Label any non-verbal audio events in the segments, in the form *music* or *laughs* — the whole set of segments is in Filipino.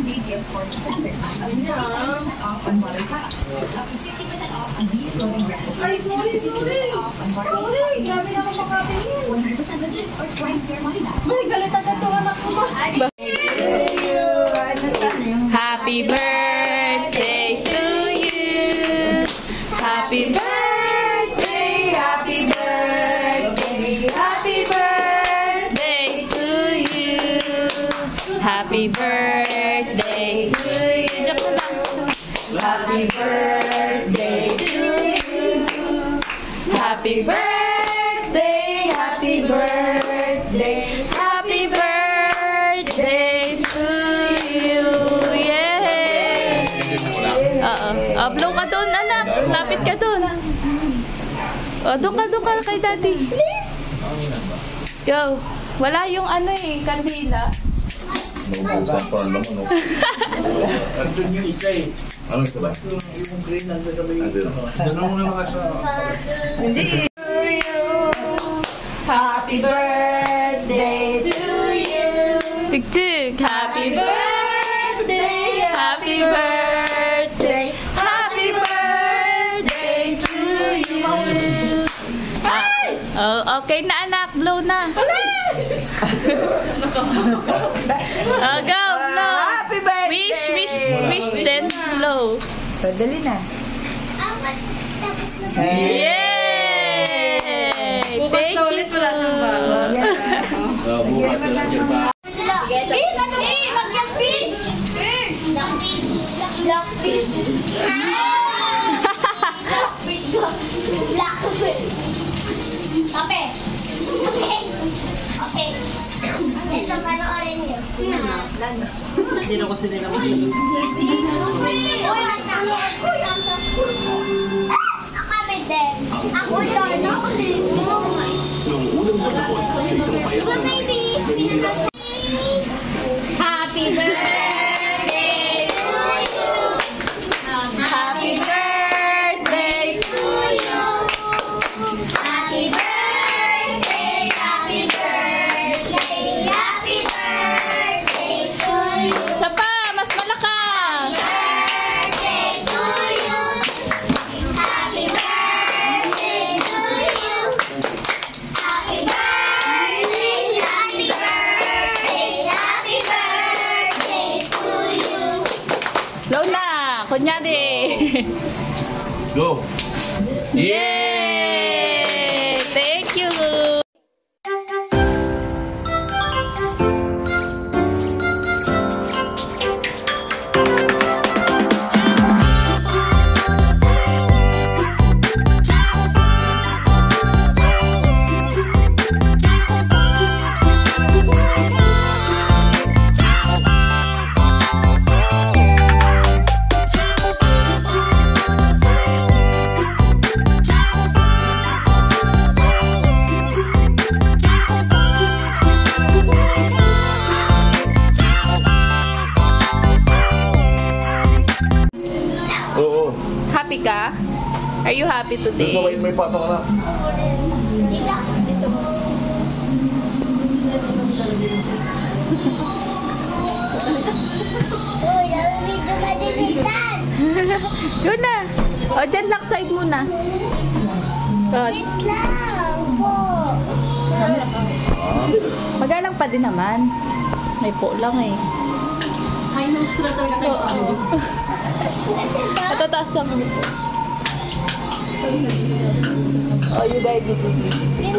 Day Deals for September. Up to 97% off on water cups. Up to 60% off on these clothing brands. To 50% off on. Grabe naman makakabili. 100% legit or twice your money back. Ay, galit agad ko ba? Happy birthday to you. Happy birthday. Happy birthday Oh, blow ka doon, anak. Lapit ka doon. Oh, doon ka, doon ka kay daddy. Please. Go. Wala yung ano eh, kandila. Naubusan pa lang ano. *laughs* Andun yung isa eh. Ano ito ba? Yung, yung green nandun na ba yung Andun. Doon mo na mga sa... Happy birthday to you. Tig. Happy birthday. Happy birthday. Okay na anak, blow na. *laughs* oh, go, blow. Happy birthday! Wish, wish, wish, then blow. Padali na. Yay! Thank you. Uh, bukas na lang yan ba? Hindi na kasi nila Ulan you happy today? may patok na. Uy, ang video madinitan. Go na. O, dyan lang side muna. O, Wait lang po. Magalang pa din naman. May po lang eh. Ay, nang sila talaga kayo. *laughs* Matataas lang po. Oh, you guide it.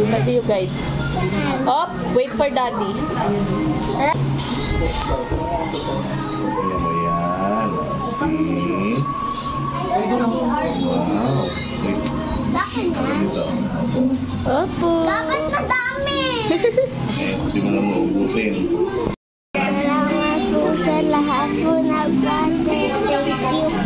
Pati you guide. Up, wait for daddy. Tingnan mo yan. See? Wow. Wait. Opo. Dapat madami. Hindi mo na maubusin. Salamat po sa lahat po na bate. Thank you